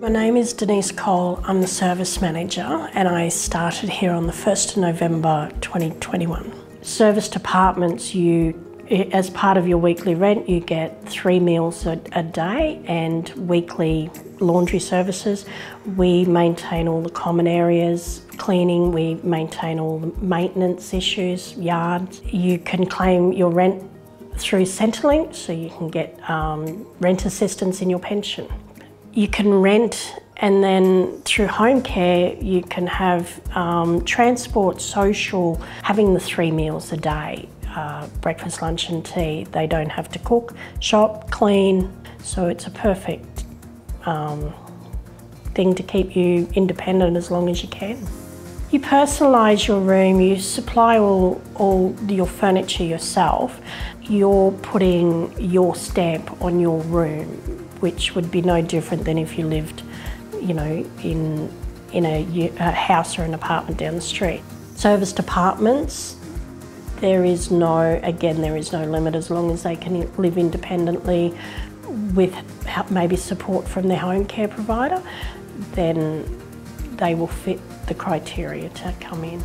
My name is Denise Cole. I'm the service manager and I started here on the 1st of November 2021. Serviced apartments, you as part of your weekly rent, you get three meals a, a, day and weekly laundry services. We maintain all the common areas, cleaning, we maintain all the maintenance issues, yards. You can claim your rent through Centrelink, so you can get um, rent assistance in your pension. You can rent and then through home care, you can have um, transport, social, having the three meals a day uh, breakfast, lunch and tea. They don't have to cook, shop, clean, so it's a perfect um, thing to keep you independent as long as you can. You personalise your room, you supply all, all your furniture yourself. You're putting your stamp on your room, which would be no different than if you lived, you know, in, in a, a house or an apartment down the street. Serviced apartments, there is no, again, there is no limit as long as they can live independently with maybe support from their home care provider, then they will fit the criteria to come in.